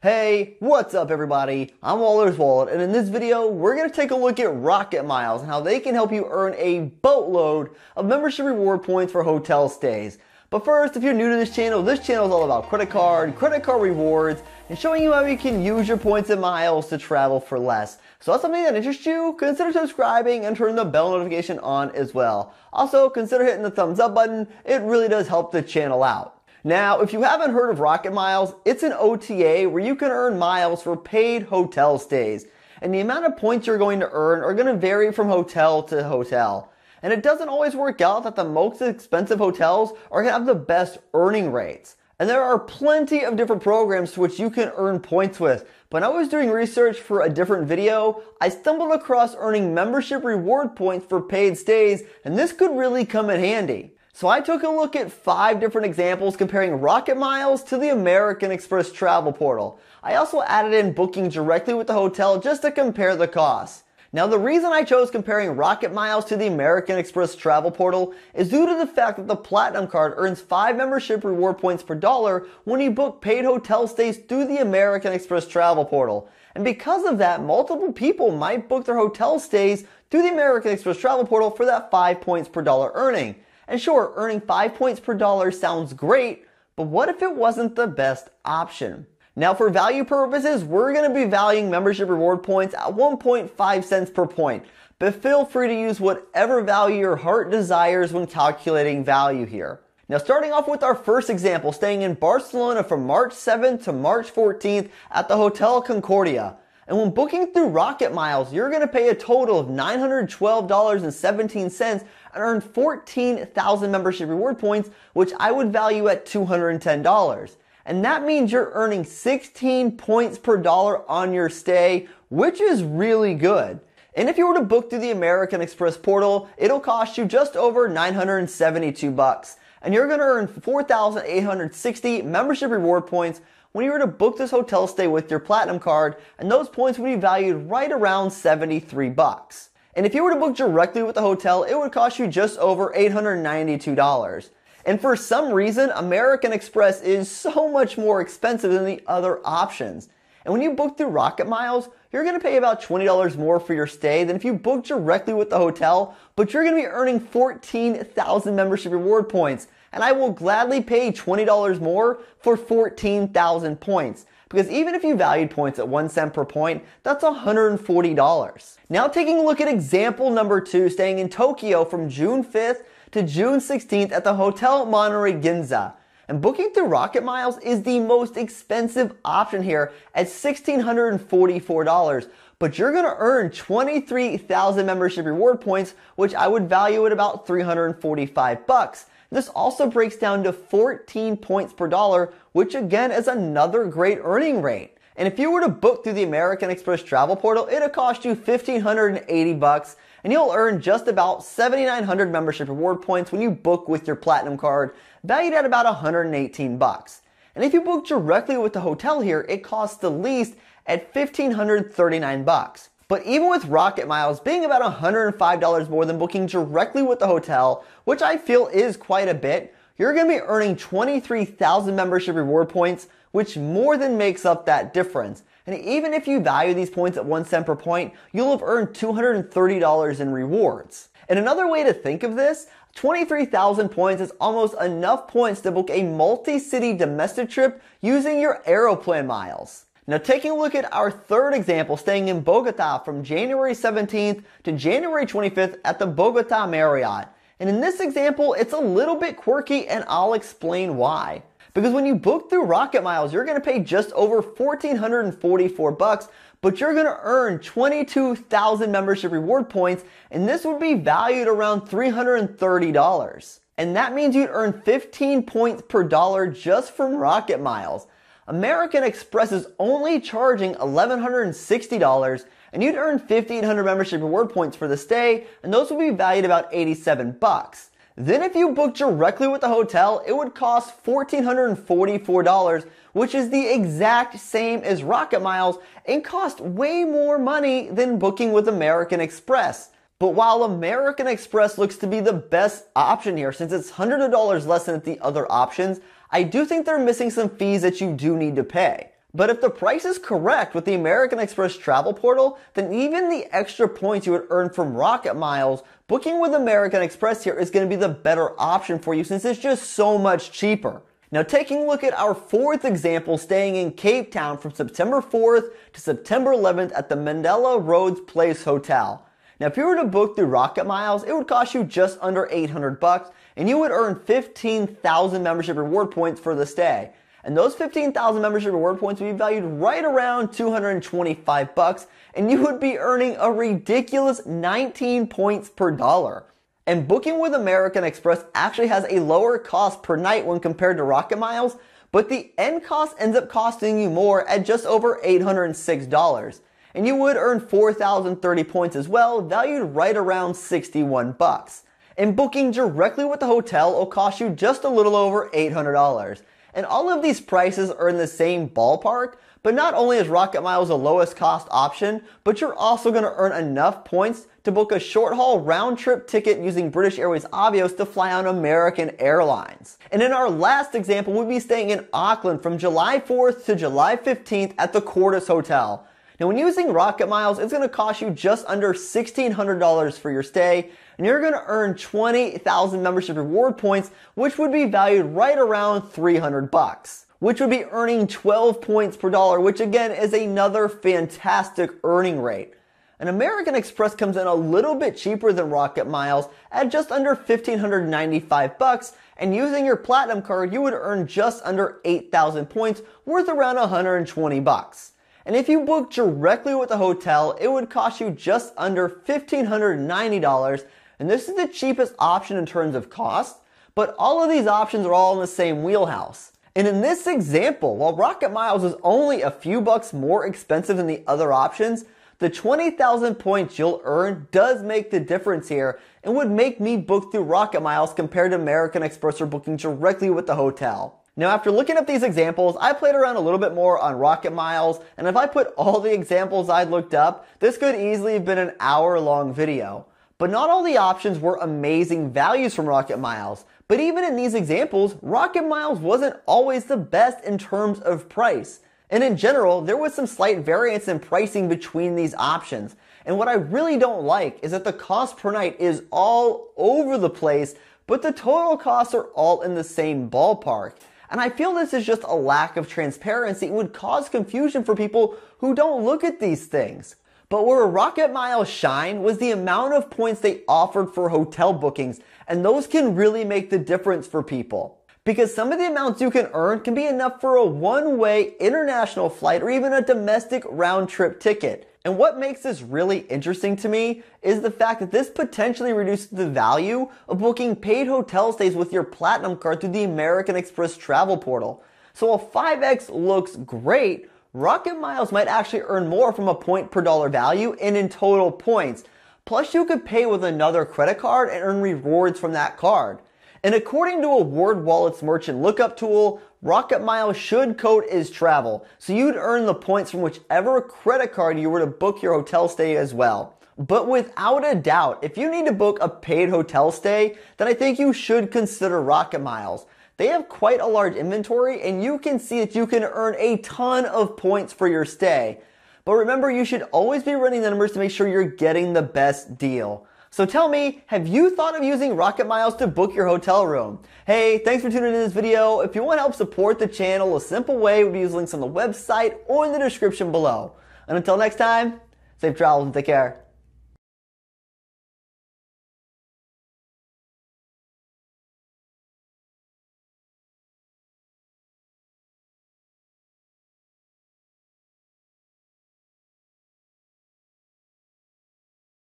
Hey, what's up everybody? I'm Waller's Wallet and in this video we're going to take a look at Rocketmiles and how they can help you earn a boatload of membership reward points for hotel stays. But first, if you're new to this channel, this channel is all about credit card, credit card rewards, and showing you how you can use your points and miles to travel for less. So that's something that interests you, consider subscribing and turn the bell notification on as well. Also, consider hitting the thumbs up button. It really does help the channel out. Now, if you haven't heard of Rocketmiles, it's an OTA where you can earn miles for paid hotel stays. And the amount of points you're going to earn are going to vary from hotel to hotel. And it doesn't always work out that the most expensive hotels are going to have the best earning rates. And there are plenty of different programs to which you can earn points with. When I was doing research for a different video, I stumbled across earning membership reward points for paid stays, and this could really come in handy. So I took a look at five different examples comparing Rocketmiles to the American Express travel portal. I also added in booking directly with the hotel just to compare the costs. Now the reason I chose comparing Rocketmiles to the American Express travel portal is due to the fact that the Platinum card earns 5 membership reward points per dollar when you book paid hotel stays through the American Express travel portal. And because of that, multiple people might book their hotel stays through the American Express travel portal for that 5 points per dollar earning. And sure, earning 5 points per dollar sounds great, but what if it wasn't the best option? Now for value purposes, we're going to be valuing membership reward points at 1.5 cents per point, but feel free to use whatever value your heart desires when calculating value here. Now starting off with our first example, staying in Barcelona from March 7th to March 14th at the Hotel Concordia. And when booking through Rocketmiles, you're going to pay a total of $912.17 and earn 14,000 membership reward points, which I would value at $210. And that means you're earning 16 points per dollar on your stay, which is really good. And if you were to book through the American Express portal, it'll cost you just over 972 bucks. And you're going to earn 4,860 membership reward points, when you were to book this hotel stay with your platinum card, and those points would be valued right around 73 bucks. And if you were to book directly with the hotel, it would cost you just over $892. And for some reason, American Express is so much more expensive than the other options. And when you book through Rocketmiles, you're going to pay about $20 more for your stay than if you book directly with the hotel, but you're going to be earning 14,000 membership reward points and I will gladly pay $20 more for 14,000 points. Because even if you valued points at 1 cent per point, that's $140. Now taking a look at example number 2, staying in Tokyo from June 5th to June 16th at the Hotel Monterey Ginza. And booking through Rocketmiles is the most expensive option here at $1,644. But you're gonna earn 23,000 membership reward points, which I would value at about 345 bucks. This also breaks down to 14 points per dollar, which again is another great earning rate. And if you were to book through the American Express travel portal, it'll cost you 1580 bucks and you'll earn just about 7900 membership reward points when you book with your platinum card, valued at about 118 bucks. And if you book directly with the hotel here, it costs the least at 1539 bucks. But even with Rocketmiles being about $105 more than booking directly with the hotel, which I feel is quite a bit, you're going to be earning 23,000 membership reward points, which more than makes up that difference. And even if you value these points at 1 cent per point, you'll have earned $230 in rewards. And another way to think of this, 23,000 points is almost enough points to book a multi-city domestic trip using your Aeroplan miles. Now taking a look at our third example, staying in Bogota from January 17th to January 25th at the Bogota Marriott. And in this example, it's a little bit quirky and I'll explain why. Because when you book through Rocketmiles, you're gonna pay just over 1444 bucks, but you're gonna earn 22,000 membership reward points, and this would be valued around $330. And that means you'd earn 15 points per dollar just from Rocketmiles. American Express is only charging $1,160 and you'd earn 1,500 membership reward points for the stay, and those would be valued about 87 bucks. Then if you book directly with the hotel, it would cost $1,444, which is the exact same as Rocketmiles and cost way more money than booking with American Express. But while American Express looks to be the best option here, since it's hundreds of dollars less than the other options, I do think they're missing some fees that you do need to pay. But if the price is correct with the American Express travel portal, then even the extra points you would earn from Rocketmiles, booking with American Express here is going to be the better option for you since it's just so much cheaper. Now taking a look at our fourth example, staying in Cape Town from September 4th to September 11th at the Mandela Rhodes Place Hotel. Now if you were to book through Rocketmiles, it would cost you just under 800 bucks and you would earn 15,000 membership reward points for the stay. And those 15,000 membership reward points would be valued right around 225 bucks and you would be earning a ridiculous 19 points per dollar. And booking with American Express actually has a lower cost per night when compared to Rocketmiles, but the end cost ends up costing you more at just over $806. And you would earn 4,030 points as well, valued right around 61 bucks. And booking directly with the hotel will cost you just a little over $800. And all of these prices are in the same ballpark, but not only is Rocketmiles the lowest cost option, but you're also going to earn enough points to book a short haul round trip ticket using British Airways Avios to fly on American Airlines. And in our last example, we'd be staying in Auckland from July 4th to July 15th at the Cordis Hotel. Now, when using Rocketmiles, it's going to cost you just under $1,600 for your stay, and you're going to earn 20,000 membership reward points, which would be valued right around 300 bucks which would be earning 12 points per dollar, which again is another fantastic earning rate. An American Express comes in a little bit cheaper than Rocketmiles at just under 1595 bucks, and using your platinum card, you would earn just under 8,000 points worth around 120 bucks. And if you book directly with the hotel, it would cost you just under $1,590, and this is the cheapest option in terms of cost, but all of these options are all in the same wheelhouse. And in this example, while Rocketmiles is only a few bucks more expensive than the other options, the 20,000 points you'll earn does make the difference here and would make me book through Rocketmiles compared to American Express or booking directly with the hotel. Now after looking up these examples, I played around a little bit more on Rocketmiles, and if I put all the examples I'd looked up, this could easily have been an hour long video. But not all the options were amazing values from Rocketmiles. But even in these examples, Rocketmiles wasn't always the best in terms of price. And in general, there was some slight variance in pricing between these options. And what I really don't like is that the cost per night is all over the place, but the total costs are all in the same ballpark. And I feel this is just a lack of transparency It would cause confusion for people who don't look at these things. But where Rocketmiles shine was the amount of points they offered for hotel bookings, and those can really make the difference for people. Because some of the amounts you can earn can be enough for a one-way international flight or even a domestic round trip ticket. And what makes this really interesting to me is the fact that this potentially reduces the value of booking paid hotel stays with your platinum card through the American Express travel portal. So while 5X looks great, Rocketmiles might actually earn more from a point per dollar value and in total points. Plus, you could pay with another credit card and earn rewards from that card. And according to AwardWallet's merchant lookup tool, Rocketmiles should code is travel, so you'd earn the points from whichever credit card you were to book your hotel stay as well. But without a doubt, if you need to book a paid hotel stay, then I think you should consider Rocketmiles. They have quite a large inventory and you can see that you can earn a ton of points for your stay. But remember, you should always be running the numbers to make sure you're getting the best deal. So tell me, have you thought of using Rocketmiles to book your hotel room? Hey, thanks for tuning in this video. If you want to help support the channel, a simple way would be use links on the website or in the description below. And until next time, safe travels and take care.